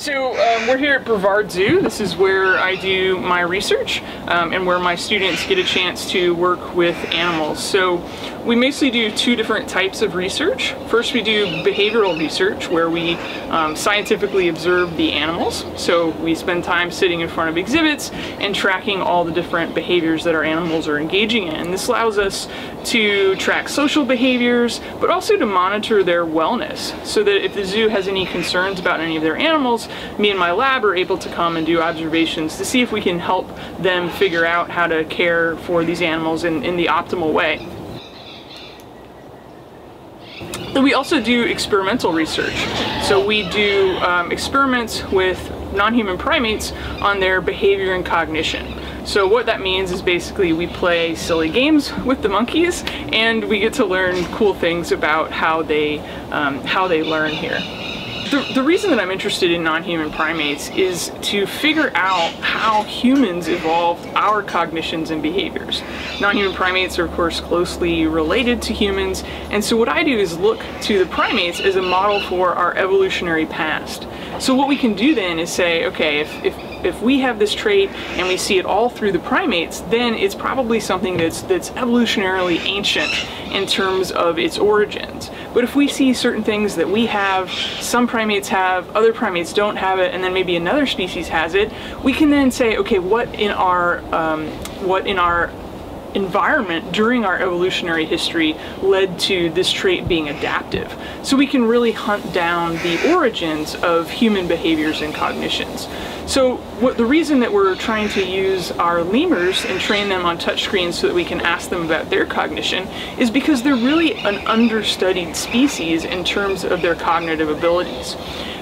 So um, we're here at Brevard Zoo. This is where I do my research um, and where my students get a chance to work with animals. So we mostly do two different types of research. First we do behavioral research where we um, scientifically observe the animals. So we spend time sitting in front of exhibits and tracking all the different behaviors that our animals are engaging in. This allows us to track social behaviors but also to monitor their wellness so that if the zoo has any concerns about any of their animals, me and my lab are able to come and do observations to see if we can help them figure out how to care for these animals in, in the optimal way. We also do experimental research. So we do um, experiments with non-human primates on their behavior and cognition. So what that means is basically we play silly games with the monkeys and we get to learn cool things about how they, um, how they learn here. The, the reason that I'm interested in non-human primates is to figure out how humans evolved our cognitions and behaviors. Non-human primates are of course closely related to humans and so what I do is look to the primates as a model for our evolutionary past. So what we can do then is say, okay, if, if if we have this trait and we see it all through the primates, then it's probably something that's that's evolutionarily ancient in terms of its origins. But if we see certain things that we have, some primates have, other primates don't have it, and then maybe another species has it, we can then say, okay, what in our um, what in our environment during our evolutionary history led to this trait being adaptive. So we can really hunt down the origins of human behaviors and cognitions. So what, the reason that we're trying to use our lemurs and train them on touchscreens so that we can ask them about their cognition is because they're really an understudied species in terms of their cognitive abilities.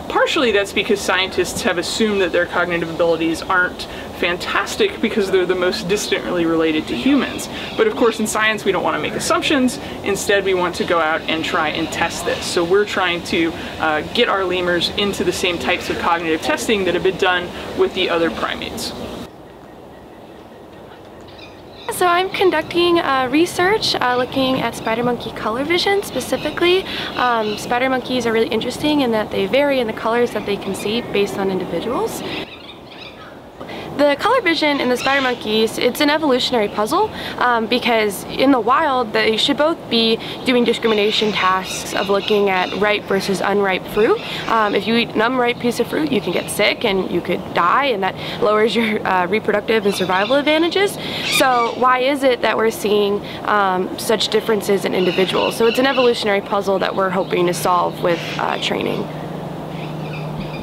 Partially that's because scientists have assumed that their cognitive abilities aren't fantastic because they're the most distantly related to humans. But of course in science we don't want to make assumptions, instead we want to go out and try and test this. So we're trying to uh, get our lemurs into the same types of cognitive testing that have been done with the other primates. So I'm conducting uh, research uh, looking at spider monkey color vision specifically. Um, spider monkeys are really interesting in that they vary in the colors that they can see based on individuals. The color vision in the spider monkeys, it's an evolutionary puzzle um, because in the wild they should both be doing discrimination tasks of looking at ripe versus unripe fruit. Um, if you eat an unripe piece of fruit you can get sick and you could die and that lowers your uh, reproductive and survival advantages. So why is it that we're seeing um, such differences in individuals? So it's an evolutionary puzzle that we're hoping to solve with uh, training.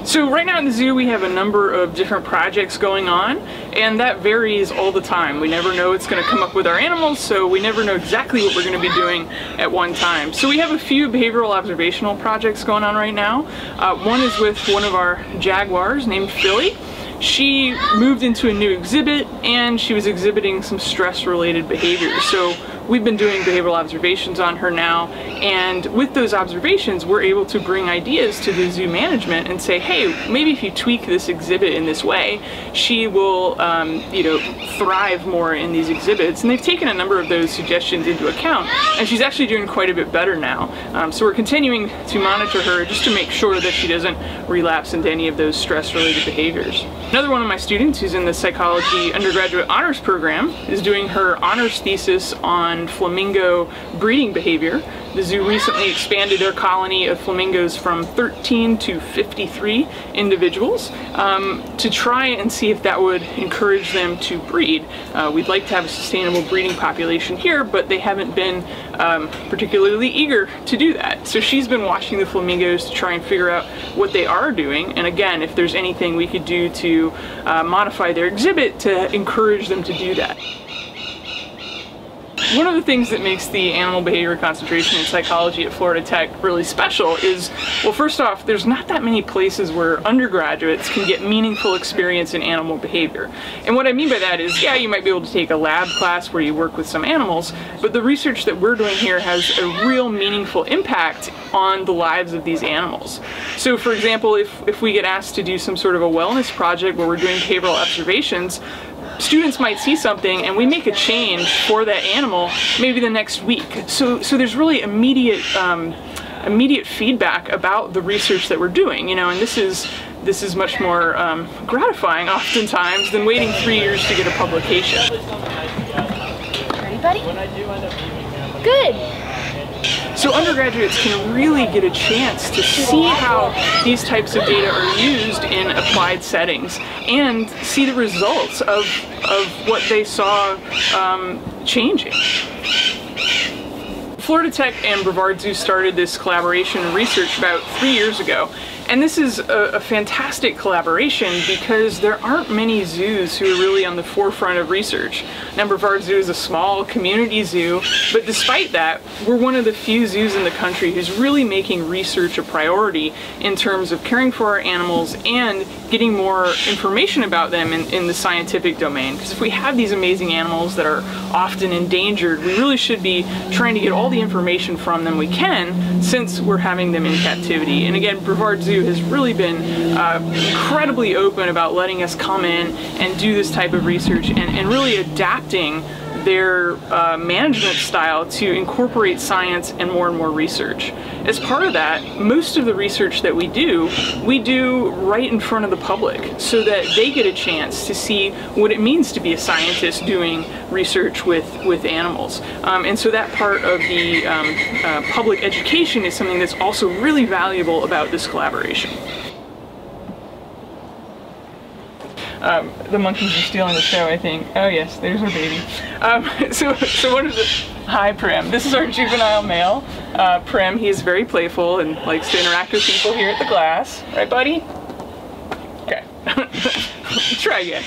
So right now in the zoo we have a number of different projects going on and that varies all the time. We never know what's going to come up with our animals so we never know exactly what we're going to be doing at one time. So we have a few behavioral observational projects going on right now. Uh, one is with one of our jaguars named Philly she moved into a new exhibit and she was exhibiting some stress related behaviors. So we've been doing behavioral observations on her now and with those observations we're able to bring ideas to the zoo management and say hey maybe if you tweak this exhibit in this way she will um, you know thrive more in these exhibits and they've taken a number of those suggestions into account and she's actually doing quite a bit better now um, so we're continuing to monitor her just to make sure that she doesn't relapse into any of those stress related behaviors. Another one of my students who's in the psychology undergraduate honors program is doing her honors thesis on on flamingo breeding behavior. The zoo recently expanded their colony of flamingos from 13 to 53 individuals um, to try and see if that would encourage them to breed. Uh, we'd like to have a sustainable breeding population here, but they haven't been um, particularly eager to do that. So she's been watching the flamingos to try and figure out what they are doing, and again, if there's anything we could do to uh, modify their exhibit to encourage them to do that. One of the things that makes the animal behavior concentration in psychology at Florida Tech really special is, well, first off, there's not that many places where undergraduates can get meaningful experience in animal behavior. And what I mean by that is, yeah, you might be able to take a lab class where you work with some animals, but the research that we're doing here has a real meaningful impact on the lives of these animals. So for example, if, if we get asked to do some sort of a wellness project where we're doing behavioral observations, students might see something and we make a change for that animal maybe the next week. So, so there's really immediate, um, immediate feedback about the research that we're doing, you know, and this is, this is much more um, gratifying oftentimes than waiting three years to get a publication. Ready, buddy? Good. So undergraduates can really get a chance to see how these types of data are used in applied settings and see the results of, of what they saw um, changing. Florida Tech and Brevard Zoo started this collaboration and research about three years ago. And this is a, a, fantastic collaboration because there aren't many zoos who are really on the forefront of research. Now Brevard Zoo is a small community zoo, but despite that, we're one of the few zoos in the country who's really making research a priority in terms of caring for our animals and getting more information about them in, in the scientific domain. Because if we have these amazing animals that are often endangered, we really should be trying to get all the information from them we can since we're having them in captivity. And again, Brevard Zoo has really been uh, incredibly open about letting us come in and do this type of research and, and really adapting their uh, management style to incorporate science and more and more research. As part of that, most of the research that we do, we do right in front of the public so that they get a chance to see what it means to be a scientist doing research with, with animals. Um, and so that part of the um, uh, public education is something that's also really valuable about this collaboration. Um, the monkeys are stealing the show, I think. Oh yes, there's our baby. Um, so, so one of the hi Prim. This is our juvenile male, uh, Prim. He's very playful and likes to interact with people here at the glass. Right, buddy? Okay. Try again.